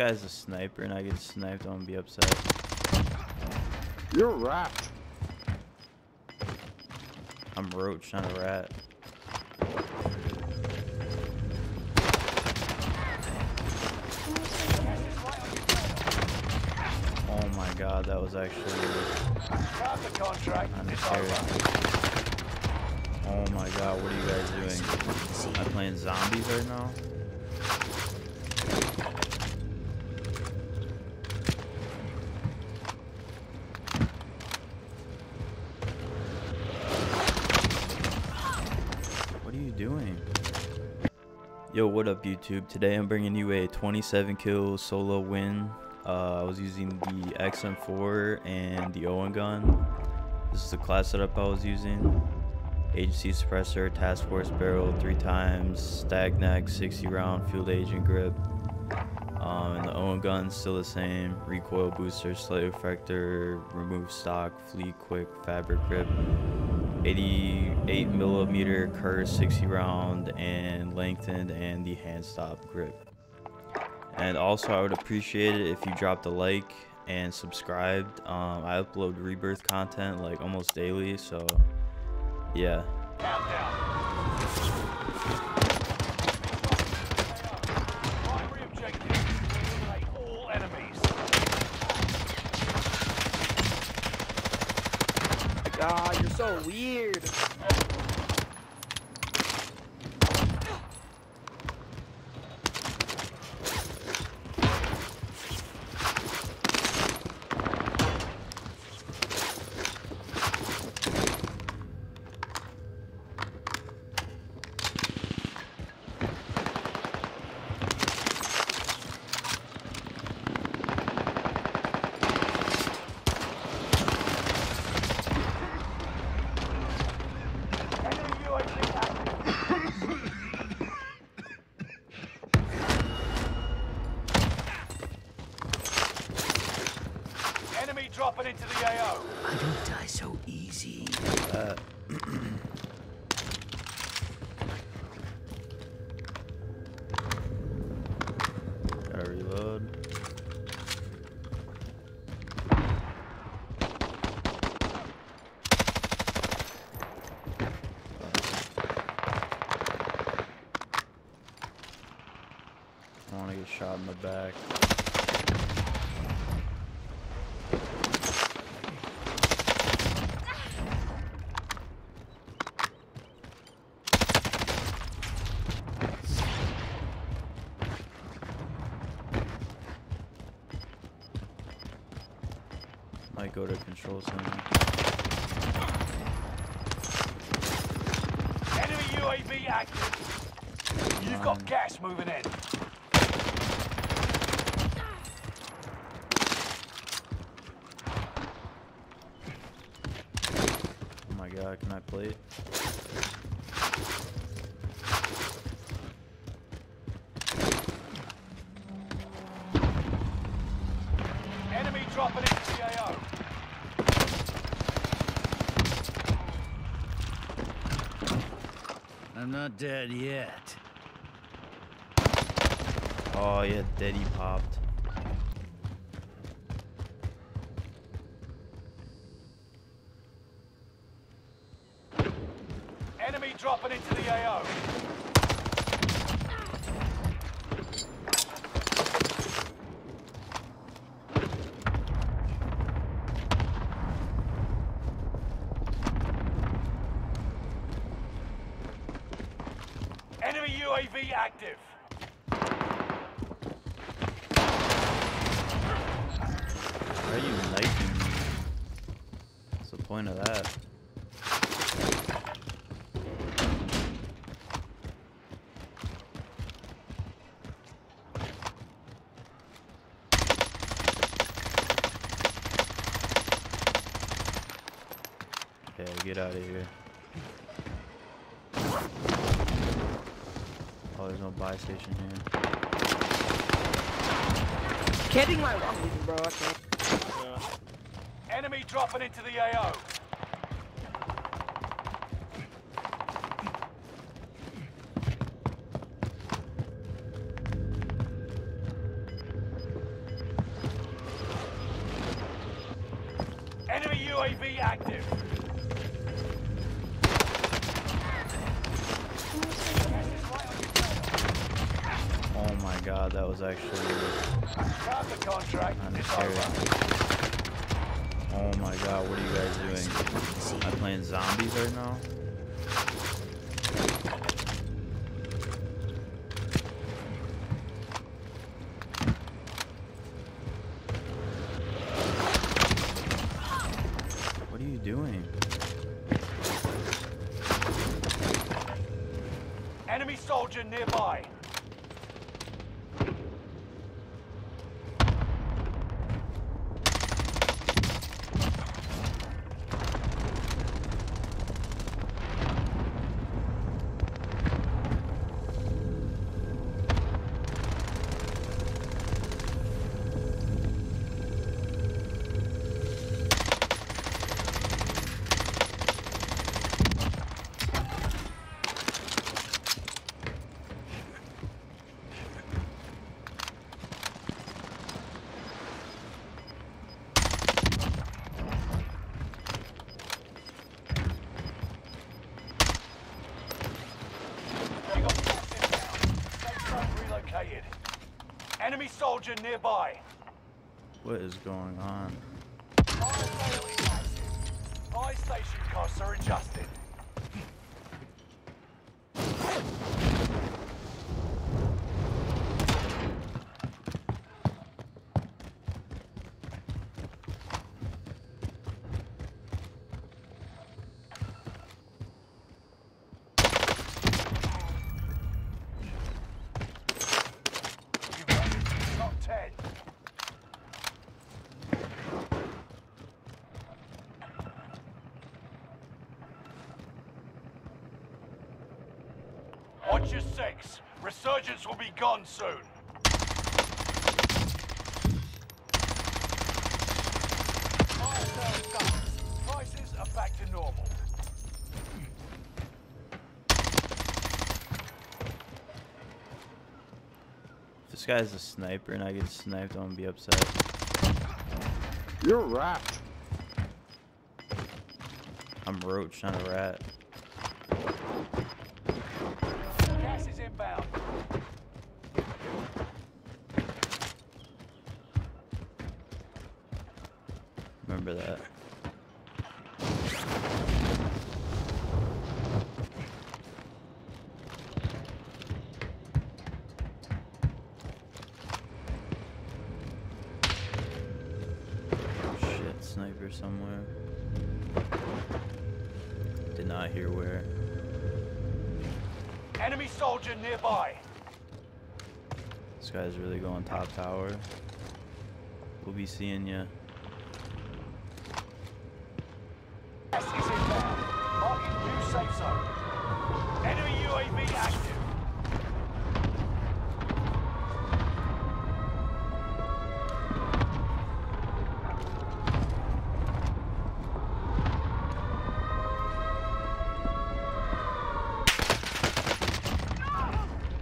guy's a sniper and I get sniped, I'm gonna be upset. You're wrapped. I'm Roche, not a rat. Oh my god, that was actually the contract. kind of It's scary. over. Oh my god, what are you guys doing? Am I playing zombies right now? You doing? Yo, what up YouTube? Today I'm bringing you a 27 kill solo win. Uh, I was using the XM4 and the Owen gun. This is the class setup I was using. Agency suppressor, task force barrel three times, STANAG 60 round field agent grip. Um, and the Owen gun's still the same. Recoil booster, Slate Reflector, remove stock, fleet quick, fabric grip. 88 millimeter Kerr 60 round and lengthened and the hand stop grip. And also I would appreciate it if you dropped a like and subscribed. Um, I upload rebirth content like almost daily, so yeah. God, you're so weird. Enemy UAV active. Enemy dropping into the AO. I don't die so easy. That. Gotta reload. I wanna get shot in the back. Might go to control center. Enemy UAV active. You've got gas moving in. My god, can I play it? Enemy dropping into the I'm not dead yet. Oh yeah, Daddy popped. Dropping into the AO. Enemy UAV active. Are you me? What's the point of that? Okay, get out of here. Oh, there's no buy station here. Kidding my I'm bro. I can't. Enemy dropping into the AO. Actually over. Oh my god, what are you guys doing? Am playing zombies right now? What are you doing? Enemy soldier nearby. We got forces inbound. Safe zone relocated. Enemy soldier nearby. What is going on? Fire sale is active. Buy station costs are adjusted. You've made it to the top 10. Watch your six. Resurgence will be gone soon. Fire sale done. Prices are back to normal. If this guy's a sniper and I get sniped, I'm gonna be upset. You're wrapped. I'm Roche, not a rat. Remember that. Oh, shit, sniper somewhere. Did not hear where. Enemy soldier nearby. This guy's really going top tower. We'll be seeing ya. Gas is inbound. Marking new safe zone. Enemy UAV active.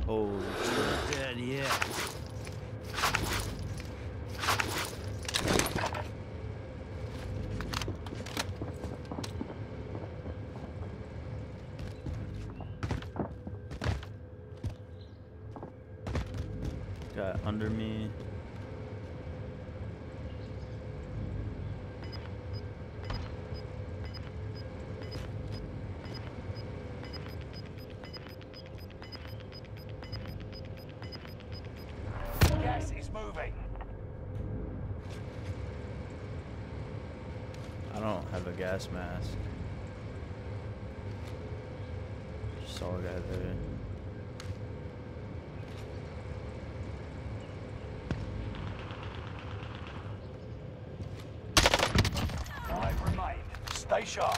Holy shit. Dead yet. Got under me. Gas is moving. I don't have a gas mask. Just saw a guy there. Stay sharp.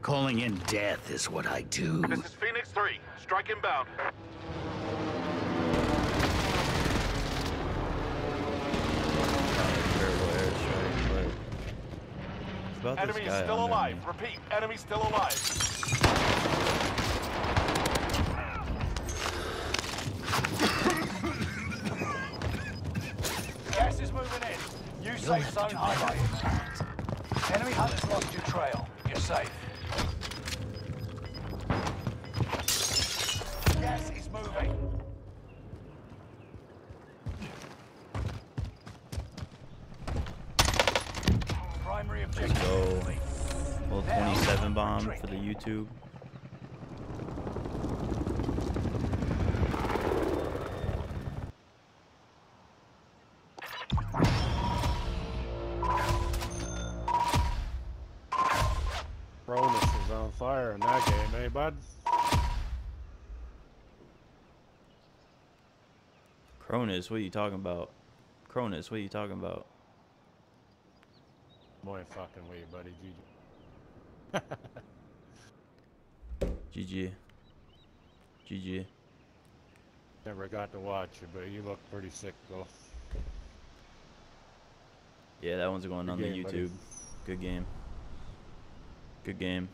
Calling in death is what I do. This is Phoenix 3. Strike inbound. About this Enemy is guy still alive. me? Repeat, enemy still alive. Gas is moving in. New safe zone highlighted. Enemy hunters lost your trail. You're safe. Gas is moving. YouTube. Cronus is on fire in that game, eh, bud? Cronus, what are you talking about? Cronus, what are you talking about? Boy, fucking way, buddy. GG. GG. GG. Never got to watch you, but you look pretty sick, though. Yeah, that one's going Good on game, the buddy. YouTube. Good game. Good game.